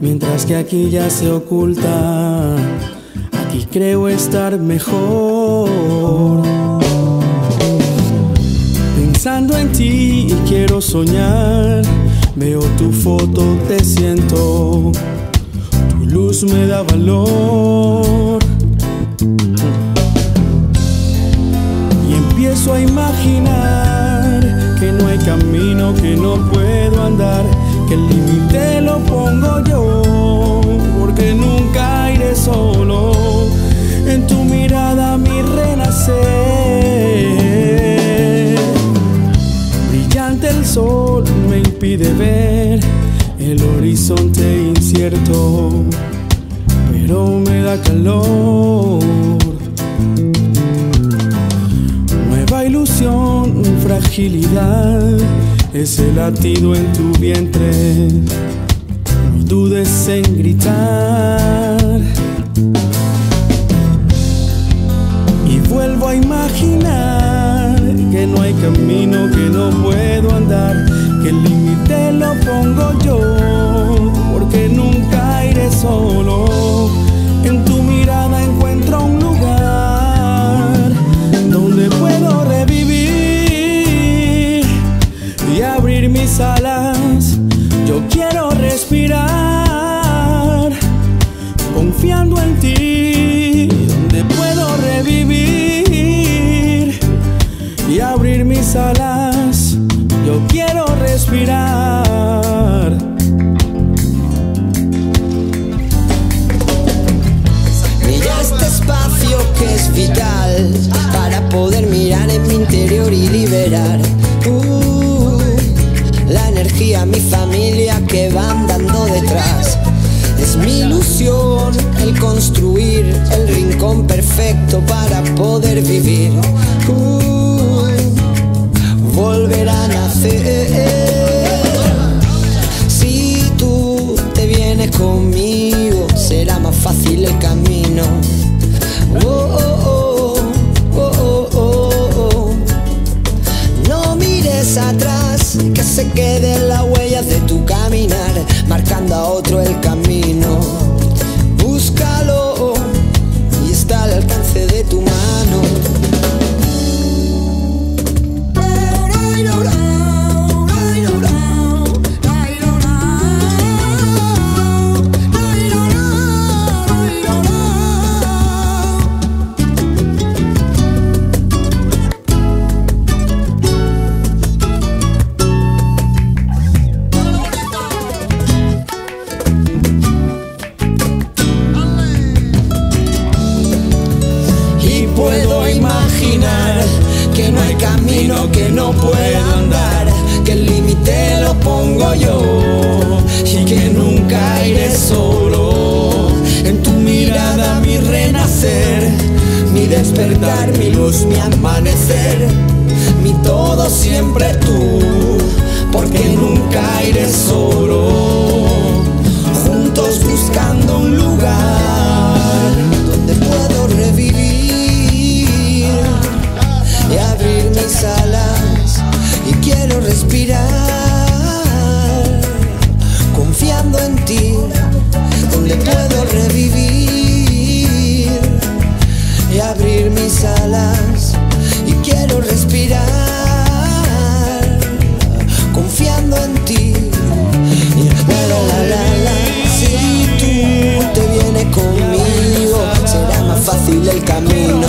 mientras que aquí ya se oculta. Aquí creo estar mejor. Pensando en ti y quiero soñar, veo tu foto, te siento. Tu luz me da valor. Y empiezo a imaginar que no hay camino que no puedo andar, que el límite lo pongo yo, porque nunca iré solo. En tu mirada mi renacer. Brillante el sol me impide ver el horizonte incierto, pero me da calor. Nueva ilusión, fragilidad, ese latido en tu vientre. No dudes en gritar. Y vuelvo a imaginar que no hay camino que no puedo andar, que el límite lo pongo yo, porque nunca iré solo. En tu mirada encuentro un Yo quiero respirar confiando en ti, donde puedo revivir y abrir mis alas. Yo quiero respirar. Mira este espacio que es vital para poder mirar en mi interior y liberar energía, mi familia que va andando detrás. Es mi ilusión el construir el rincón perfecto para poder vivir. Uh, volver a nacer. Si tú te vienes conmigo, será más fácil puedo imaginar que no hay camino que no pueda andar, que el límite lo pongo yo y que nunca iré solo. En tu mirada mi renacer, mi despertar, mi luz, mi amanecer, mi todo siempre tú, porque nunca iré solo. pensando en ti, donde puedo revivir y abrir mis alas y quiero respirar, confiando en ti. La, Si tú te vienes conmigo, será más fácil el camino.